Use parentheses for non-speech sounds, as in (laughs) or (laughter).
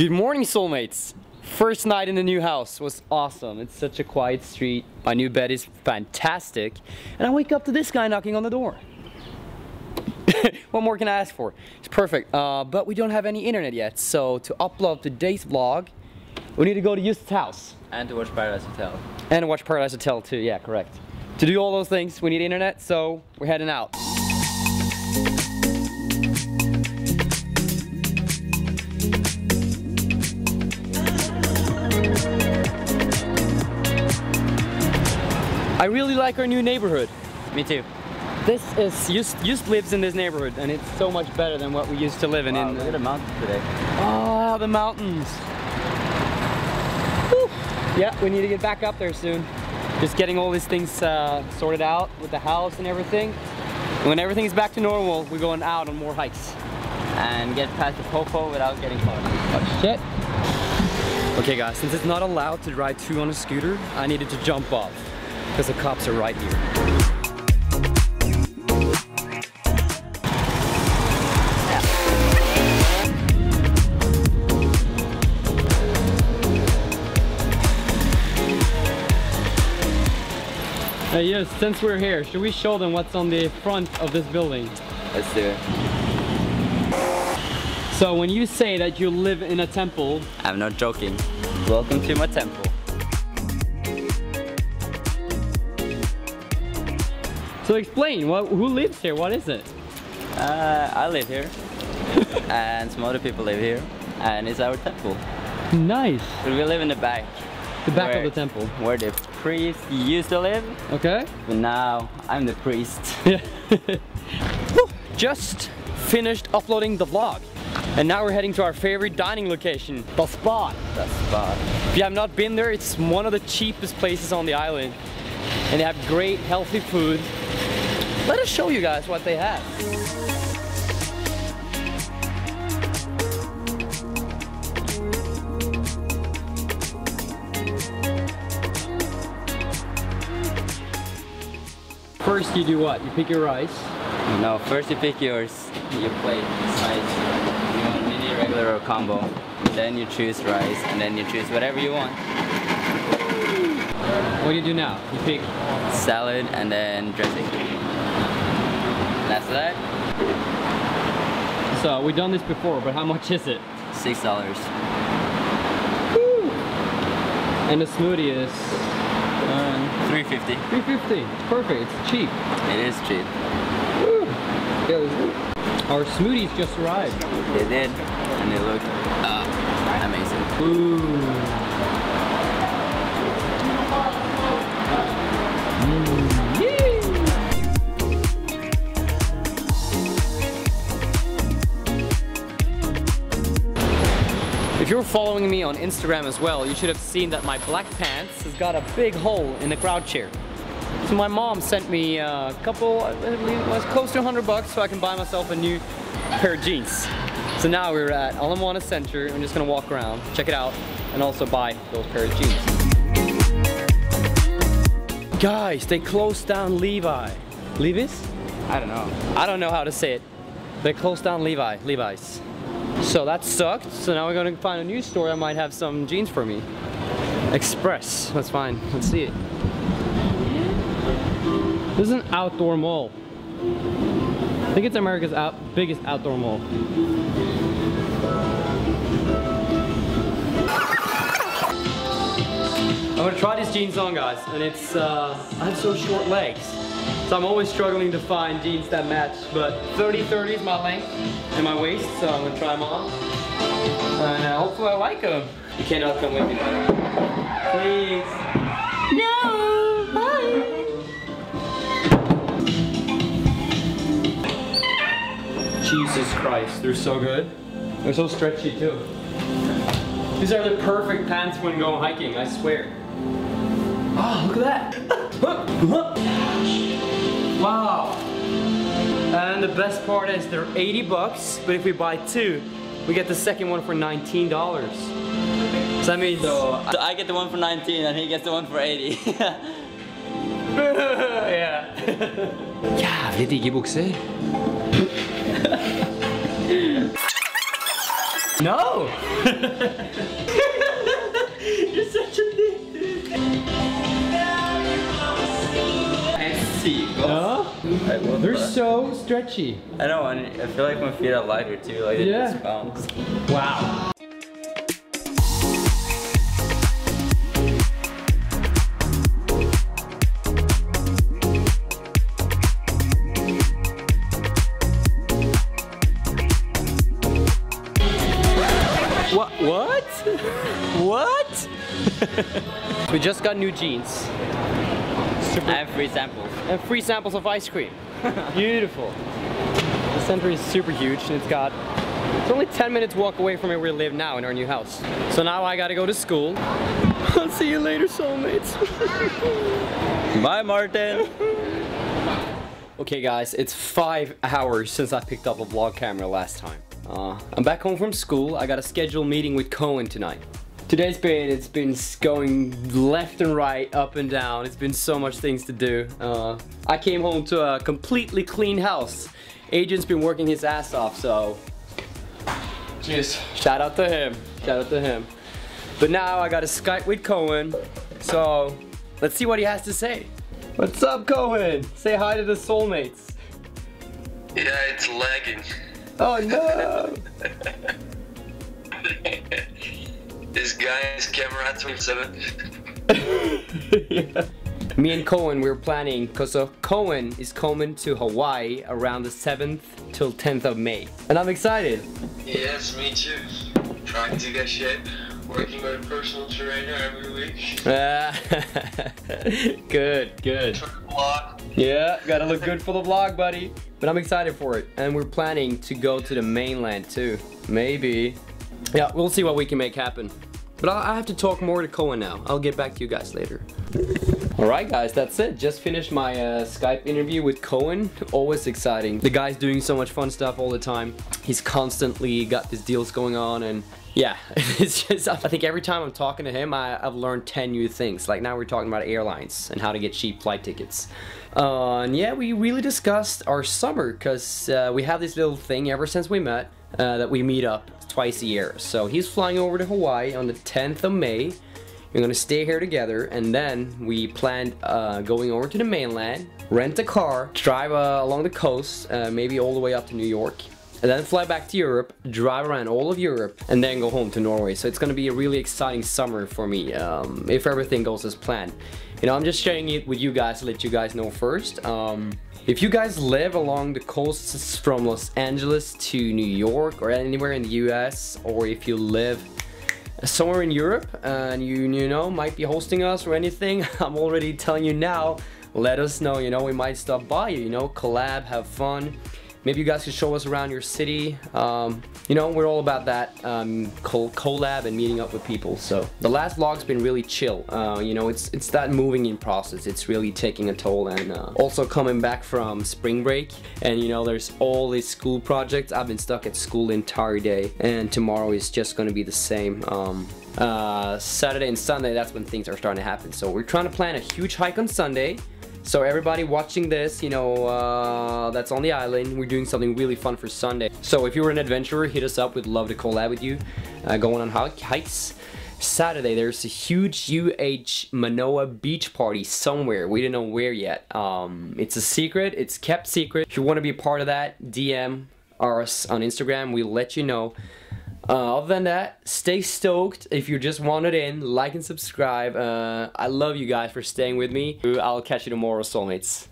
Good morning, Solmates. First night in the new house was awesome. It's such a quiet street. My new bed is fantastic. And I wake up to this guy knocking on the door. (laughs) what more can I ask for? It's perfect. Uh, but we don't have any internet yet. So to upload today's vlog, we need to go to Just's house. And to watch Paradise Hotel. And watch Paradise Hotel too, yeah, correct. To do all those things, we need internet, so we're heading out. I really like our new neighborhood. Me too. This is, Just, Just lives in this neighborhood and it's so much better than what we used to live in. Wow, in look at the mountains today. Oh, the mountains. Whew. Yeah, we need to get back up there soon. Just getting all these things uh, sorted out with the house and everything. When everything is back to normal, we're going out on more hikes. And get past the popo without getting caught. Oh shit. Okay guys, since it's not allowed to ride two on a scooter, I needed to jump off because the cops are right here. Hey, yes, since we're here, should we show them what's on the front of this building? Let's do it. So when you say that you live in a temple, I'm not joking. Welcome to my temple. So explain, what, who lives here? What is it? Uh, I live here. (laughs) and some other people live here. And it's our temple. Nice. But we live in the back. The back where, of the temple. Where the priest used to live. Okay. But now I'm the priest. (laughs) Yeah. Just finished uploading the vlog. And now we're heading to our favorite dining location, The Spot. The spot. If you have not been there, it's one of the cheapest places on the island. And they have great, healthy food. Let us show you guys what they have. First you do what? You pick your rice. No, first you pick yours, your plate, size. You want mini, regular, or combo. Then you choose rice, and then you choose whatever you want. What do you do now? You pick Salad, and then dressing. That's that. So we've done this before, but how much is it? Six dollars. And the smoothie is uh, Three fifty. 350. It's perfect. It's cheap. It is cheap. Our smoothies just arrived. They did, and they look uh, amazing. Ooh. If you're following me on Instagram as well, you should have seen that my black pants has got a big hole in the crowd chair. So my mom sent me a couple, I believe it was close to 100 bucks so I can buy myself a new pair of jeans. So now we're at Ala Moana Center. I'm just gonna walk around, check it out, and also buy those pair of jeans. Guys, they closed down Levi. Levi's? I don't know. I don't know how to say it. They closed down Levi, Levi's. So that sucked. So now we're gonna find a new store that might have some jeans for me. Express, that's fine. Let's see it. This is an outdoor mall. I think it's America's out biggest outdoor mall. I'm gonna try these jeans on, guys, and it's uh, I have so short legs, so I'm always struggling to find jeans that match. But 30-30 is my length and my waist, so I'm gonna try them on, and uh, hopefully I like them. You cannot come with me, please. No, bye. Jesus Christ, they're so good. They're so stretchy too. These are the perfect pants when going hiking, I swear. Oh, look at that. (laughs) wow. And the best part is they're 80 bucks, but if we buy two, we get the second one for $19. So that means... So, uh, so I get the one for 19 and he gets the one for 80. (laughs) (laughs) yeah. Jävligt digge bukser. no! (laughs) They're so stretchy. I know, and I feel like my feet are lighter too. Like they Yeah. just bounce. Wow. What? (laughs) What? What? (laughs) we just got new jeans. I have free samples. and free samples of ice cream. (laughs) Beautiful. The center is super huge and it's got it's only 10 minutes walk away from where we live now in our new house. So now I gotta go to school. (laughs) I'll see you later, Solmates. (laughs) Bye, Martin. okay guys, it's five hours since I picked up a vlog camera last time. Uh, I'm back home from school. I got a scheduled meeting with Coen tonight. Today's been, it's been going left and right, up and down. It's been so much things to do. Uh, I came home to a completely clean house. Agent's been working his ass off, so Jeez. shout out to him. Shout out to him. But now I got a Skype with Coen, so let's see what he has to say. What's up, Coen? Say hi to the Solmates. Yeah, it's lagging. Oh no! (laughs) this guy is camera 27. (laughs) Yeah. Me and Coen, we are planning, because uh, Coen is coming to Hawaii around the 7th till 10th of May. And I'm excited. Yes, me too. Trying to get shape. Working with a personal trainer every week. Ah, (laughs) good, good. Yeah, gotta look good for the vlog, buddy. But I'm excited for it. And we're planning to go to the mainland too. Maybe. Yeah, we'll see what we can make happen. But I have to talk more to Coen now. I'll get back to you guys later. Alright guys, that's it. Just finished my uh, Skype interview with Coen. Always exciting. The guy's doing so much fun stuff all the time. He's constantly got these deals going on and yeah, (laughs) it's just, I think every time I'm talking to him, I, I've learned 10 new things. Like now we're talking about airlines and how to get cheap flight tickets. Uh, and yeah, we really discussed our summer because uh, we have this little thing ever since we met uh, that we meet up twice a year. So he's flying over to Hawaii on the 10th of May. We're gonna stay here together, and then we planned uh, going over to the mainland, rent a car, drive uh, along the coast, uh, maybe all the way up to New York, and then fly back to Europe, drive around all of Europe, and then go home to Norway. So it's gonna be a really exciting summer for me um, if everything goes as planned. You know, I'm just sharing it with you guys to let you guys know first. Um, if you guys live along the coasts from Los Angeles to New York or anywhere in the US, or if you live somewhere in Europe and you you know might be hosting us or anything (laughs) I'm already telling you now let us know you know we might stop by you you know collab have fun maybe you guys could show us around your city. Um, you know we're all about that um, collab and meeting up with people. So the last vlog's been really chill. Uh, you know it's it's that moving in process. It's really taking a toll and uh, also coming back from spring break. And you know there's all these school projects. I've been stuck at school the entire day. And tomorrow is just gonna be the same. Um, uh, Saturday and Sunday that's when things are starting to happen. So we're trying to plan a huge hike on Sunday so everybody watching this, you know, uh, that's on the island, we're doing something really fun for Sunday. So if you're an adventurer, hit us up. We'd love to collab with you. Uh, going on hike hikes. Saturday, there's a huge UH Manoa beach party somewhere. We don't know where yet. Um, it's a secret. It's kept secret. If you want to be a part of that, DM us on Instagram. We'll let you know. Uh, other than that, stay stoked. If you just wanted in, like and subscribe. Uh, I love you guys for staying with me. I'll catch you tomorrow, Solmates.